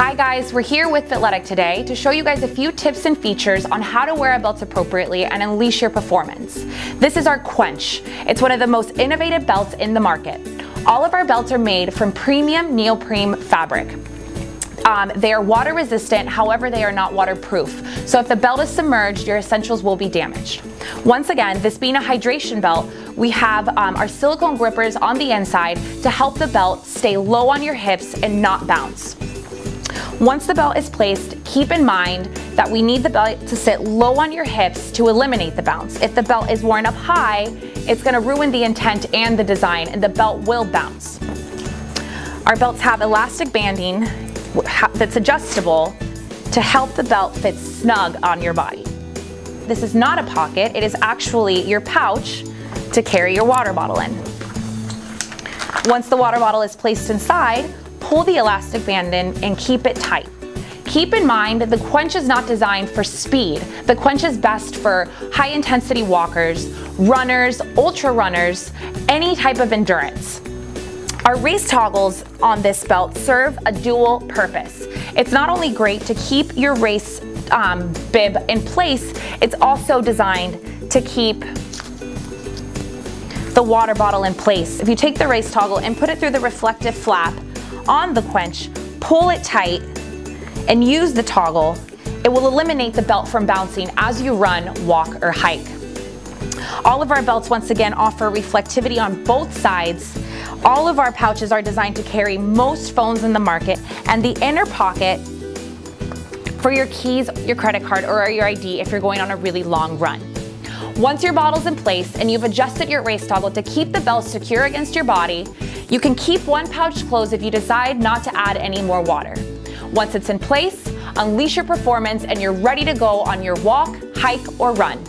Hi guys, we're here with Fitletic today to show you guys a few tips and features on how to wear a belt appropriately and unleash your performance. This is our Quench. It's one of the most innovative belts in the market. All of our belts are made from premium neoprene fabric. Um, they are water resistant, however they are not waterproof. So if the belt is submerged, your essentials will be damaged. Once again, this being a hydration belt, we have um, our silicone grippers on the inside to help the belt stay low on your hips and not bounce. Once the belt is placed, keep in mind that we need the belt to sit low on your hips to eliminate the bounce. If the belt is worn up high, it's gonna ruin the intent and the design and the belt will bounce. Our belts have elastic banding that's adjustable to help the belt fit snug on your body. This is not a pocket, it is actually your pouch to carry your water bottle in. Once the water bottle is placed inside, pull the elastic band in and keep it tight. Keep in mind that the Quench is not designed for speed. The Quench is best for high intensity walkers, runners, ultra runners, any type of endurance. Our race toggles on this belt serve a dual purpose. It's not only great to keep your race um, bib in place, it's also designed to keep the water bottle in place. If you take the race toggle and put it through the reflective flap, on the quench, pull it tight, and use the toggle, it will eliminate the belt from bouncing as you run, walk, or hike. All of our belts once again offer reflectivity on both sides. All of our pouches are designed to carry most phones in the market and the inner pocket for your keys, your credit card, or your ID if you're going on a really long run. Once your bottle's in place and you've adjusted your race toggle to keep the belt secure against your body, you can keep one pouch closed if you decide not to add any more water. Once it's in place, unleash your performance and you're ready to go on your walk, hike, or run.